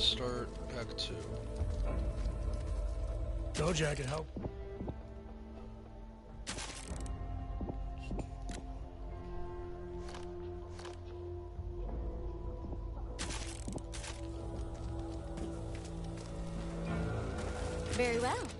start Act 2. Go, Jack, and help. Very well.